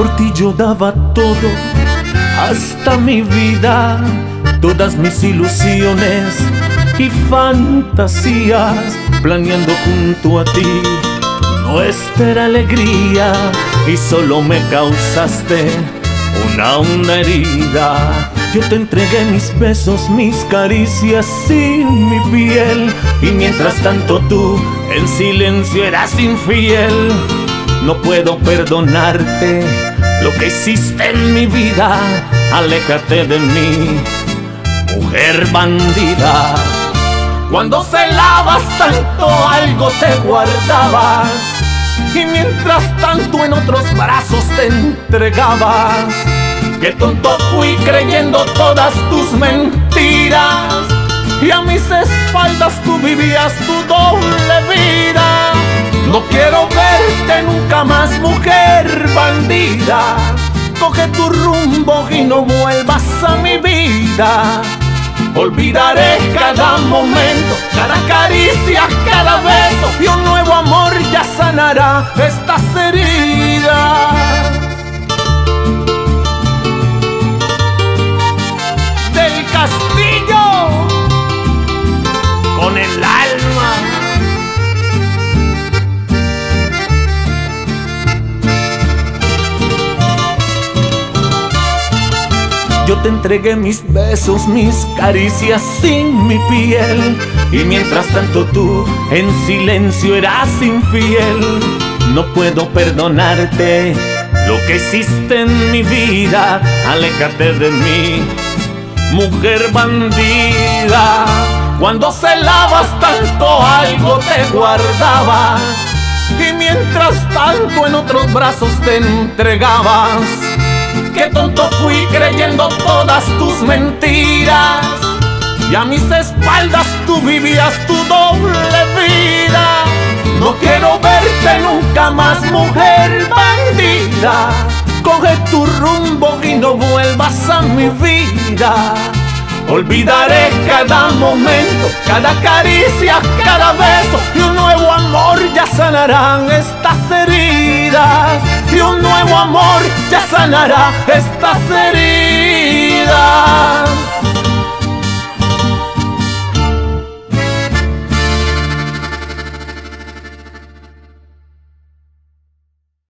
Por ti yo daba todo, hasta mi vida, todas mis ilusiones y fantasías, planeando junto a ti nuestra alegría y solo me causaste una una herida. Yo te entregué mis besos, mis caricias y mi piel y mientras tanto tú en silencio eras infiel. No puedo perdonarte lo que hiciste en mi vida. Aléjate de mí, mujer bandida. Cuando celabas tanto algo te guardabas y mientras tanto en otros brazos te entregabas. Qué tonto fui creyendo todas tus mentiras y a mis espaldas tú vivías tu doble vida. Coge tu rumbo y no vuelvas a mi vida. Olvidaré cada momento, cada caricia, cada beso y un nuevo amor ya sanará estas heridas. Del castillo con el alma. Yo te entregué mis besos, mis caricias sin mi piel. Y mientras tanto tú en silencio eras infiel. No puedo perdonarte lo que hiciste en mi vida. Aléjate de mí, mujer bandida. Cuando celabas tanto algo te guardabas. Y mientras tanto en otros brazos te entregabas. Qué tonto fui creyendo todas tus mentiras. Y a mis espaldas tú vivías tu doble vida. No quiero verte nunca más, mujer bandida. Coge tu rumbo y no vuelvas a mi vida. Olvidaré cada momento, cada caricia, cada beso y un nuevo amor sanarán estas heridas y un nuevo amor ya sanará estas heridas.